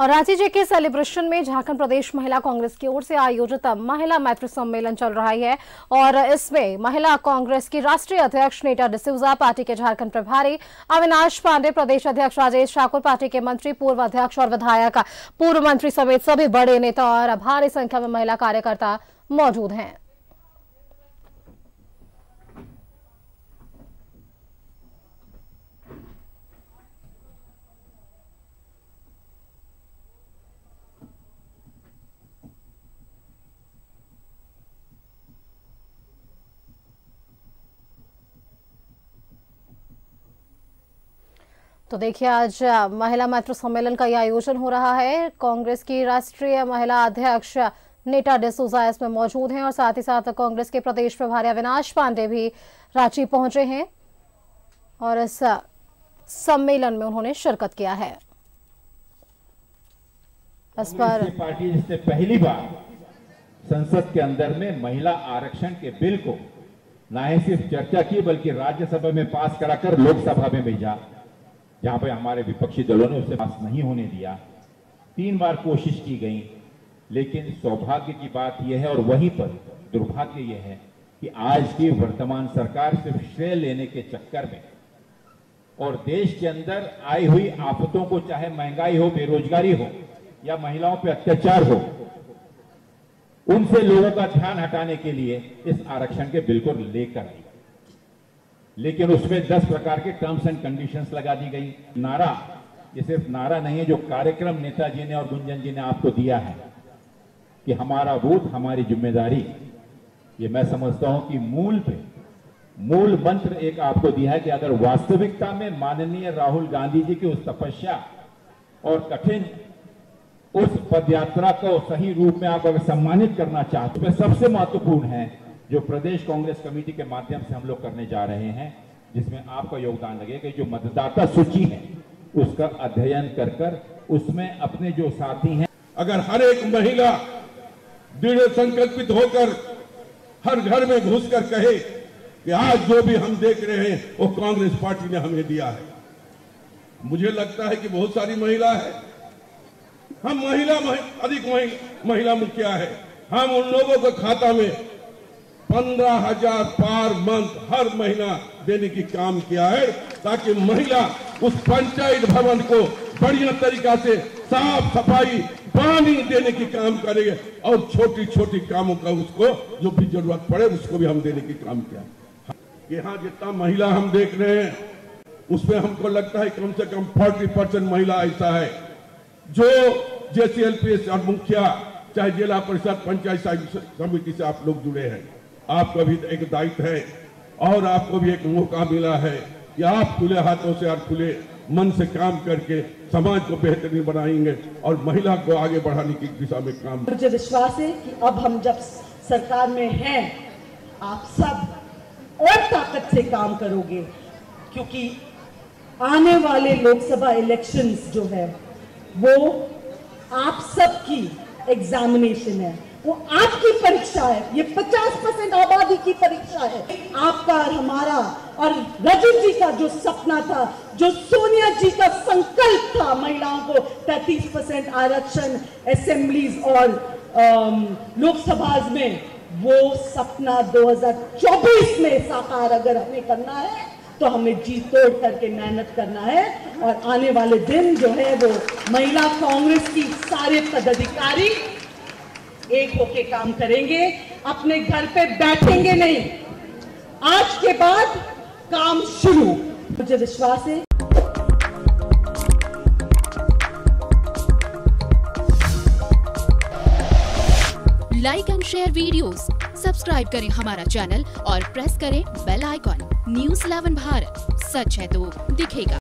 और रांची जी के सेलिब्रेशन में झारखंड प्रदेश महिला कांग्रेस की ओर से आयोजित महिला मैत्री सम्मेलन चल रहा है और इसमें महिला कांग्रेस की राष्ट्रीय अध्यक्ष नीता डिसूजा, पार्टी के झारखंड प्रभारी अविनाश पांडे, प्रदेश अध्यक्ष राजेश ठाकुर, पार्टी के मंत्री, पूर्व अध्यक्ष और विधायक, पूर्व मंत्री समेत सभी बड़े नेता और भारी संख्या में महिला कार्यकर्ता मौजूद हैं। तो देखिए, आज महिला मैत्री सम्मेलन का यह आयोजन हो रहा है। कांग्रेस की राष्ट्रीय महिला अध्यक्ष नेटा डिसूजा इसमें मौजूद हैं और साथ ही साथ कांग्रेस के प्रदेश प्रभारी अविनाश पांडे भी रांची पहुँचे हैं और इस सम्मेलन में उन्होंने शिरकत किया है। पर पार्टी जिसने पहली बार संसद के अंदर में महिला आरक्षण के बिल को ना ही सिर्फ़ चर्चा की, बल्कि राज्यसभा में पास कराकर लोकसभा में भेजा जहाँ पे हमारे विपक्षी दलों ने उसे पास नहीं होने दिया। तीन बार कोशिश की गई, लेकिन सौभाग्य की बात यह है और वहीं पर दुर्भाग्य यह है कि आज की वर्तमान सरकार सिर्फ़ श्रेय लेने के चक्कर में और देश के अंदर आई हुई आफतों को चाहे महँगाई हो, बेरोजगारी हो या महिलाओं पर अत्याचार हो, उनसे लोगों का ध्यान हटाने के लिए इस आरक्षण के बिल को लेकर आई लेकिन उसमें दस प्रकार के टर्म्स एंड कंडीशंस लगा दी गई। नारा, ये सिर्फ़ नारा नहीं है, जो कार्यक्रम नेताजी ने और गुंजन जी ने आपको दिया है कि हमारा बूथ, हमारी ज़िम्मेदारी। ये मैं समझता हूँ कि मूल पे, मूल मंत्र एक आपको दिया है कि अगर वास्तविकता में माननीय राहुल गांधी जी की उस तपस्या और कठिन उस पदयात्रा को सही रूप में आप अगर सम्मानित करना चाहते तो सबसे महत्वपूर्ण है। जो प्रदेश कांग्रेस कमेटी के माध्यम से हम लोग करने जा रहे हैं, जिसमें आपका योगदान लगेगा जो मतदाता सूची है, उसका अध्ययन कर कर उसमें अपने जो साथी हैं। अगर हर एक महिला दृढ़ संकल्पित होकर हर घर में घुसकर कहे कि आज जो भी हम देख रहे हैं, वो कांग्रेस पार्टी ने हमें दिया है। मुझे लगता है कि बहुत सारी महिला है। हम महिला अधिक महिला मुखिया है। हम उन लोगों के खाता में पंद्रह हज़ार पार मंथ हर महीना देने की काम किया है, ताकि महिला उस पंचायत भवन को बढ़िया तरीका से साफ़ सफ़ाई, पानी देने की काम करेंगे और छोटी छोटी कामों का उसको जो भी ज़रूरत पड़े, उसको भी हम देने की काम किया यहाँ जितना महिला हम देख रहे हैं, उसमें हमको लगता है कम से कम फोर्टी परसेंट महिला ऐसा है। जो जेसीएलपीएस और मुखिया, चाहे जिला परिषद, पंचायत समिति से आप लोग जुड़े हैं आपका भी एक दायित्व है और आपको भी एक मौका मिला है कि आप खुले हाथों से और खुले मन से काम करके समाज को बेहतरीन बनाएँगे और महिला को आगे बढ़ाने की दिशा में काम मुझे विश्वास है कि अब हम जब सरकार में हैं, आप सब और ताकत से काम करोगे, क्योंकि आने वाले लोकसभा इलेक्शंस जो है, वो आप सबकी एग्जामिनेशन है। वो आपकी परीक्षा है। ये 50 परसेंट आबादी की परीक्षा है। आपका और हमारा और रजू जी का जो सपना था, जो सोनिया जी का संकल्प था महिलाओं को 33 परसेंट आरक्षण असेंबलीज और लोकसभा में, वो सपना 2024 में साकार अगर हमें करना है तो हमें जी तोड़ करके मेहनत करना है और आने वाले दिन जो है वो महिला कांग्रेस की सारे पदाधिकारी एक होके काम करेंगे अपने घर पे बैठेंगे नहीं। आज के बाद काम शुरू। मुझे विश्वास है। Like and share videos, subscribe करें हमारा चैनल और प्रेस करें बेल आइकॉन न्यूज़ 11 भारत। सच है तो दिखेगा।